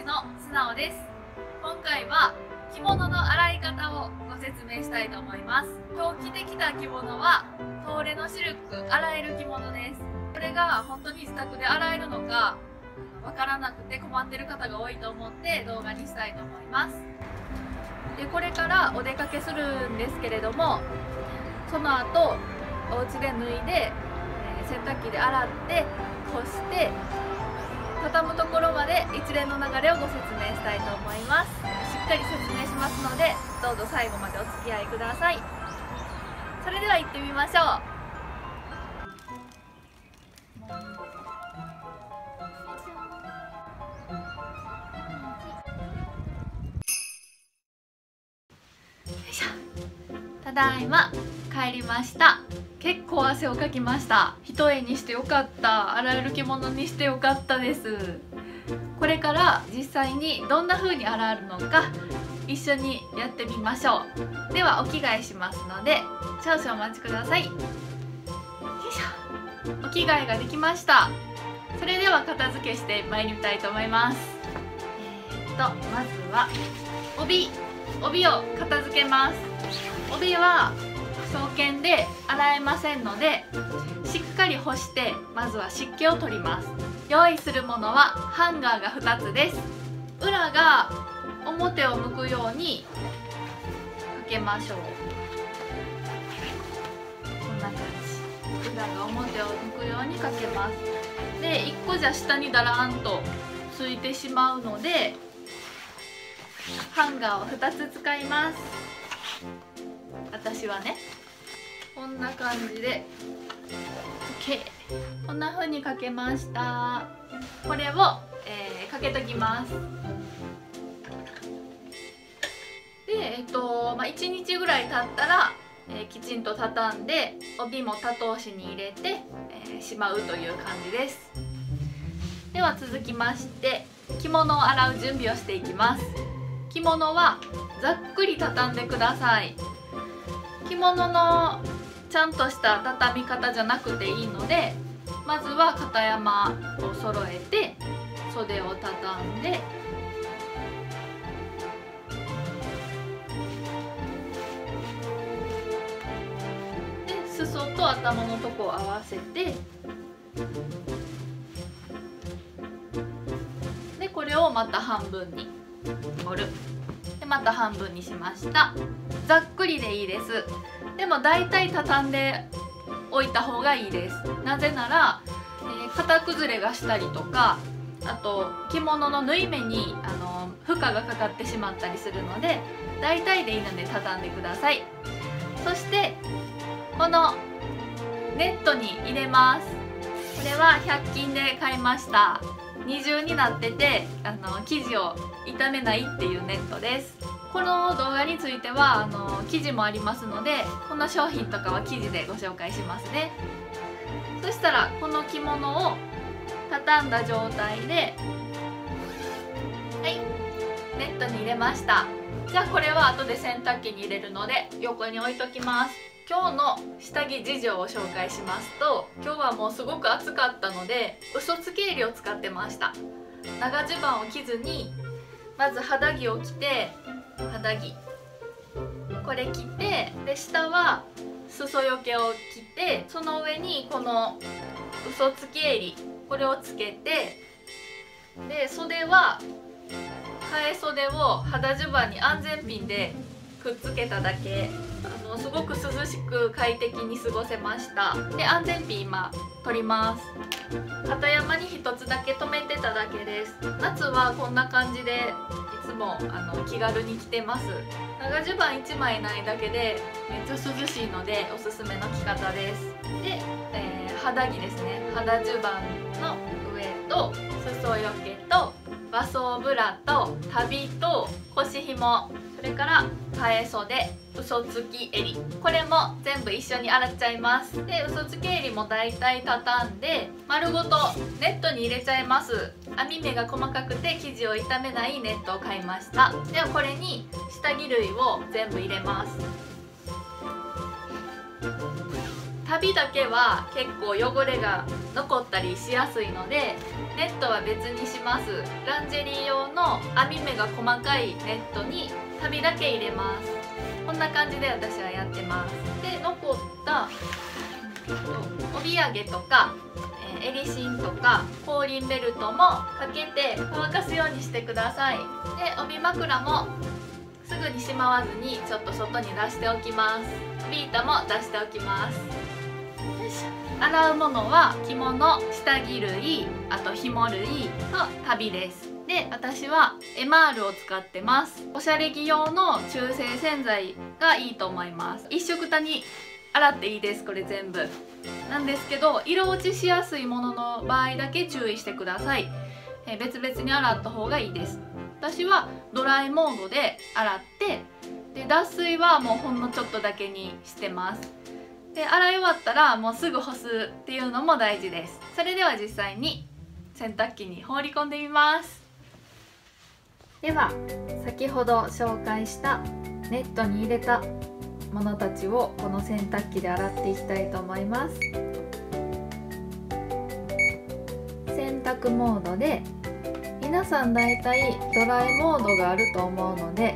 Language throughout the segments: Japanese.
師の素直です。今回は着物の洗い方をご説明したいと思います。今日着てきた着物は東レのシルク洗える着物です。これが本当に自宅で洗えるのかわからなくて困ってる方が多いと思って動画にしたいと思います。でこれからお出かけするんですけれどもその後お家で脱いで、え、洗濯機で洗って干して畳むところまで一連の流れをご説明したいと思います。しっかり説明しますのでどうぞ最後までお付き合いください。それでは行ってみましょう。ただいま。帰りました。結構汗をかきました。一重にしてよかった。洗える着物にしてよかったです。これから実際にどんな風に洗うのか一緒にやってみましょう。ではお着替えしますので少々お待ちください。よいしょ。お着替えができました。それでは片付けしてまいりたいと思います。えー、っとまずは帯。帯を片付けます。帯は双剣で洗えませんのでしっかり干してまずは湿気を取ります。用意するものはハンガーが2つです。裏が表を向くようにかけましょう。こんな感じ。裏が表を向くようにかけます。で1個じゃ下にだらんとついてしまうのでハンガーを2つ使います。私はね。こんな感じで。OK こんな風にかけました。これを、えー、かけときます。でえっ、と、まあ、1日ぐらい経ったら、えー、きちんと畳んで帯も多通しに入れて、えー、しまうという感じです。では続きまして着物を洗う準備をしていきます。着物はざっくり畳んでください。着物のちゃんとした畳み方じゃなくていいのでまずは片山を揃えて袖を畳んでで裾と頭のとこを合わせてでこれをまた半分に折る。でまた半分にしました。ざっくりでいいです。でも大体畳んでおいた方がいいです。なぜなら、えー、型崩れがしたりとかあと着物の縫い目にあの負荷がかかってしまったりするので大体でいいので畳んでください。そしてこのネットに入れます。これは100均で買いました。二重になっててあの生地を傷めないっていうネットです。この動画についてはあの記事もありますのでこの商品とかは記事でご紹介しますね。そしたらこの着物を畳んだ状態ではいネットに入れました。じゃあこれは後で洗濯機に入れるので横に置いときます。今日の下着事情を紹介しますと今日はもうすごく暑かったので嘘つけ襟を使ってました。長襦袢を着ずにまず肌着を着て肌着。これ着てで下は裾よけを着てその上にこの嘘つき襟これをつけてで袖は替え袖を肌襦袢に安全ピンでくっつけただけ。あのすごく涼しく快適に過ごせました。で安全ピン今取ります。片山に1つだけ止めてただけです。夏はこんな感じでいつもあの気軽に着てます。長襦袢1枚ないだけでめっちゃ涼しいのでおすすめの着方です。で、えー、肌着ですね。肌襦袢の上と裾よけと和装ブラと旅と腰紐それから替え袖嘘つき襟。これも全部一緒に洗っちゃいます。で嘘つき襟もだいたい畳んで丸ごとネットに入れちゃいます。編み目が細かくて生地を傷めないネットを買いました。ではこれに下着類を全部入れます。旅帯だけは結構汚れが残ったりしやすいのでネットは別にします。ランジェリー用の網目が細かいネットに旅だけ入れます。こんな感じで私はやってます。で残った帯揚げとかエリシンとか後輪ベルトもかけて乾かすようにしてください。で帯枕もすぐにしまわずにちょっと外に出しておきます。ビータも出しておきます。洗うものは着物下着類あと紐類の旅です。で私はエマールを使ってます。おしゃれ着用の中性洗剤がいいと思います。一色たに洗っていいですこれ全部。なんですけど色落ちしやすいものの場合だけ注意してください、え別々に洗った方がいいです。私はドライモードで洗ってで脱水はもうほんのちょっとだけにしてます。で洗い終わったらもうすぐ干すっていうのも大事です。それでは実際に洗濯機に放り込んでみます。では先ほど紹介したネットに入れたものたちをこの洗濯機で洗っていきたいと思います。洗濯モードで皆さんだいたいドライモードがあると思うので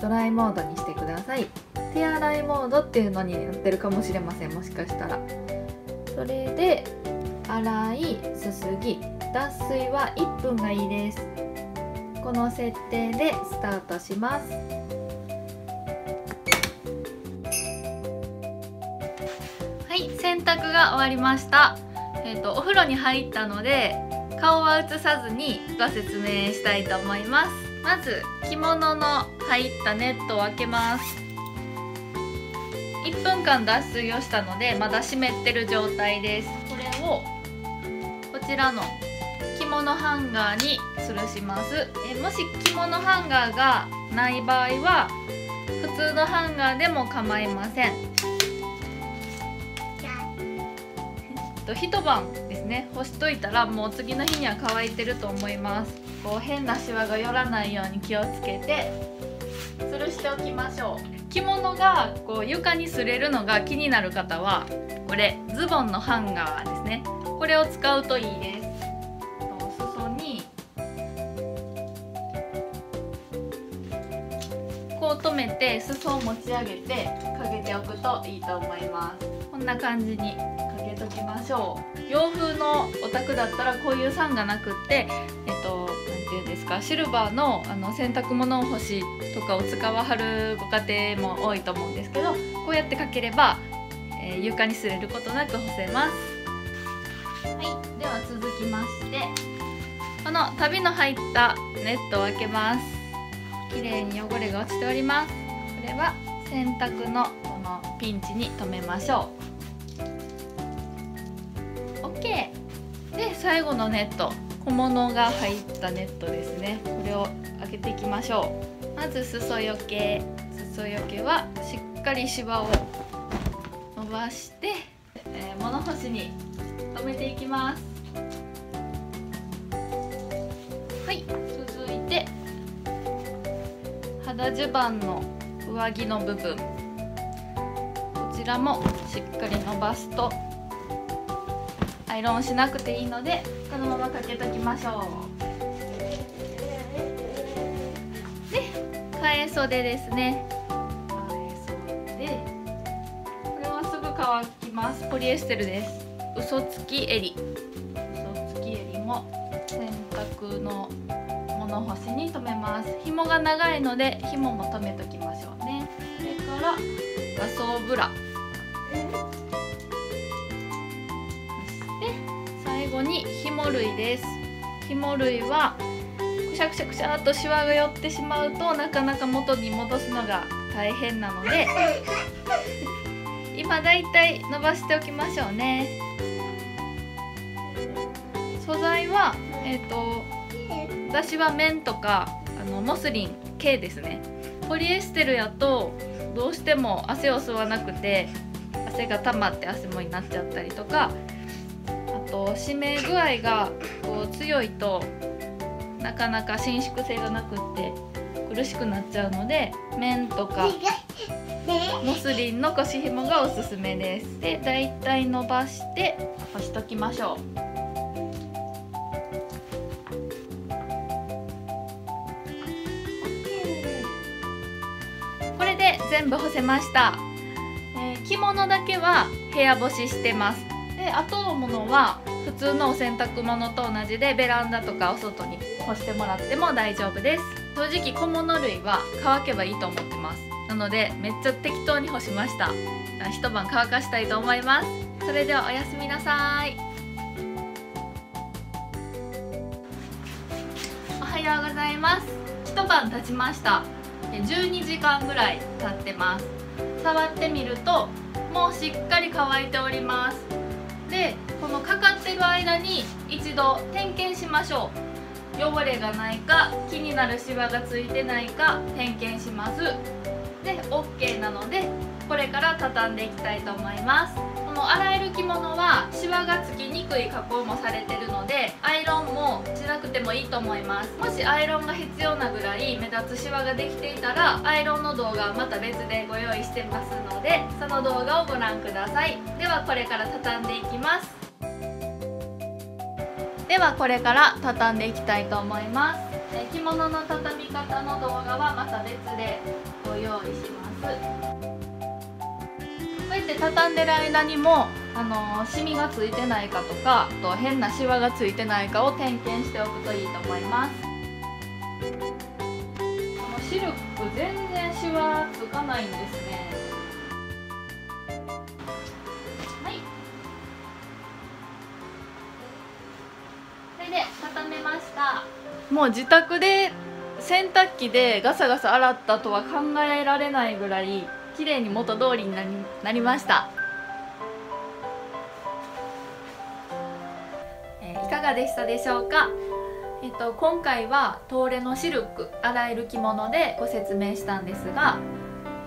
ドライモードにしてください。手洗いモードっていうのになってるかもしれませんもしかしたら。それで洗いすすぎ。脱水は1分がいいです。この設定でスタートします。はい洗濯が終わりました。えっ、ー、とお風呂に入ったので顔は映さずにご説明したいと思います。まず着物の入ったネットを開けます。1分間脱水をしたのでまだ湿ってる状態です。これをこちらの着物ハンガーに吊るします。えもし着物ハンガーがない場合は普通のハンガーでも構いません。一晩ですね。干しといたらもう次の日には乾いてると思います。こう変なシワが寄らないように気をつけて吊るしておきましょう。着物がこう床に擦れるのが気になる方はこれズボンのハンガーですね。これを使うといいです。裾にこう留めて裾を持ち上げてかけておくといいと思います。こんな感じにげときましょう。洋風のお宅だったらこういう酸がなくってかシルバーのあの洗濯物干しとかを使わはるご家庭も多いと思うんですけどこうやってかければ、えー、床に擦れることなく干せます。はい。では続きましてこの旅の入ったネットを開けます。綺麗に汚れが落ちております。これは洗濯のこのピンチに留めましょう。で最後のネット小物が入ったネットですね。これを開けていきましょう。まず裾よけ。裾よけはしっかりシワを伸ばして、えー、物干しに留めていきます。はい。続いて肌襦袢の上着の部分。こちらもしっかり伸ばすとアイロンしなくていいのでこのままかけときましょう。で替え袖ですね。替え袖。これはすぐ乾きます。ポリエステルです。嘘つき襟。嘘つき襟も洗濯の物干しに留めます。紐が長いので紐も留めときましょうね。それから画装ブラに紐類です。紐類はくしゃくしゃくしゃっとシワが寄ってしまうとなかなか元に戻すのが大変なので今だいたい伸ばしておきましょうね。素材はえっ、ー、と私は綿とかあのモスリン系ですね。ポリエステルやとどうしても汗を吸わなくて汗が溜まって汗もになっちゃったりとかと締め具合がこう強いとなかなか伸縮性がなくって苦しくなっちゃうので綿とかモスリンの腰紐がおすすめです。でだいたい伸ばして干しときましょう。これで全部干せました、えー、着物だけは部屋干ししてます。であとのものは普通のお洗濯物と同じでベランダとかお外に干してもらっても大丈夫です。正直小物類は乾けばいいと思ってます。なのでめっちゃ適当に干しました。一晩乾かしたいと思います。それではおやすみなさい。おはようございます。一晩経ちました。12時間ぐらい経ってます。触ってみるともうしっかり乾いております。でこのかかってる間に一度点検しましょう。汚れがないか気になるシワがついてないか点検します。で OK なのでこれから畳んでいきたいと思います。この洗える着物はシワがつきにくい加工もされてるのでアイロンもしなくてもいいと思います。もしアイロンが必要なぐらい目立つシワができていたらアイロンの動画はまた別でご用意してますのでその動画をご覧ください。ではこれから畳んでいきます。ではこれから畳んでいきたいと思います。着物の畳み方の動画はまた別でご用意します。こうやって畳んでる間にもあのシミがついてないかとかあと変なシワがついてないかを点検しておくといいと思います。このシルク全然シワつかないんですね。した。もう自宅で洗濯機でガサガサ洗ったとは考えられないぐらい綺麗に元通りになりました、え、いかがでしたでしょうか？えっと、今回は東レのシルク洗える着物でご説明したんですが、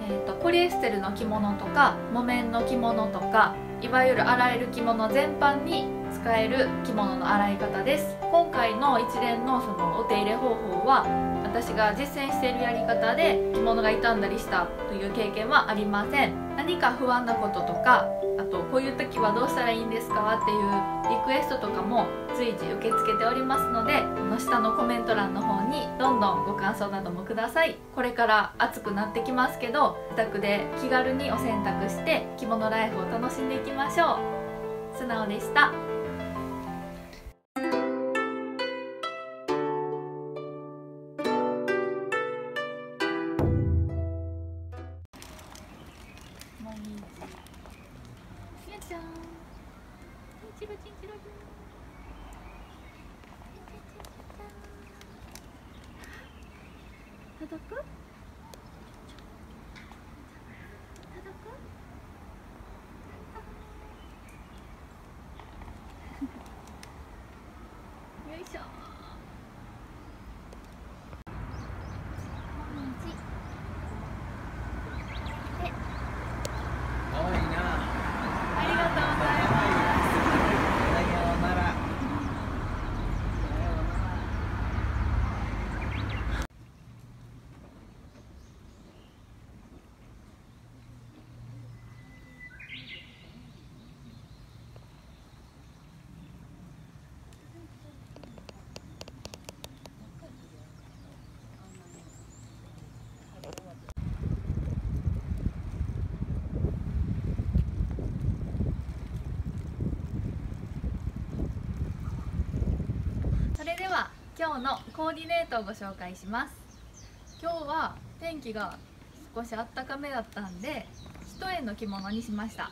えっと、ポリエステルの着物とか木綿の着物とかいわゆる洗える着物全般に使える着物の洗い方です。今回の一連のそのお手入れ方法は私が実践しているやり方で着物が傷んだりしたという経験はありません。何か不安なこととかあとこういう時はどうしたらいいんですかっていうリクエストとかも随時受け付けておりますのでこの下のコメント欄の方にどんどんご感想などもください。これから暑くなってきますけど自宅で気軽にお洗濯して着物ライフを楽しんでいきましょう。素直でした。 멍멍이 짜잔 찡찌로 찡찌로 찡 닫았고? 届く今日のコーディネートをご紹介します。今日は天気が少しあったかめだったんで一重の着物にしました。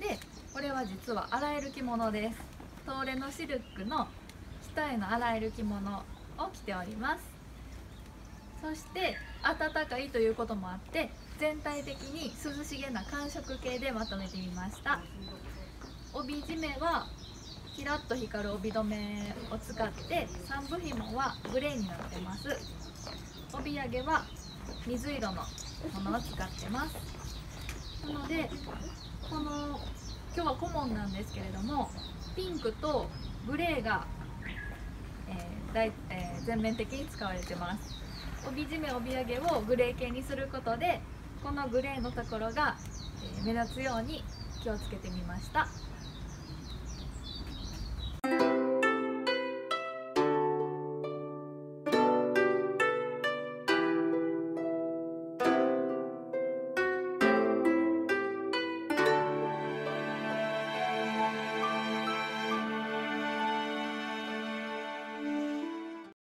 でこれは実は洗える着物です。トーレのシルクの一重の洗える着物を着ております。そして暖かいということもあって全体的に涼しげな寒色系でまとめてみました。帯締めはキラッと光る帯留めを使って3部紐はグレーになってます。帯揚げは水色のものを使ってます。なのでこの今日は顧問なんですけれどもピンクとグレーが、えー大えー、全面的に使われてます。帯締め帯揚げをグレー系にすることでこのグレーのところが、えー目立つように気をつけてみました。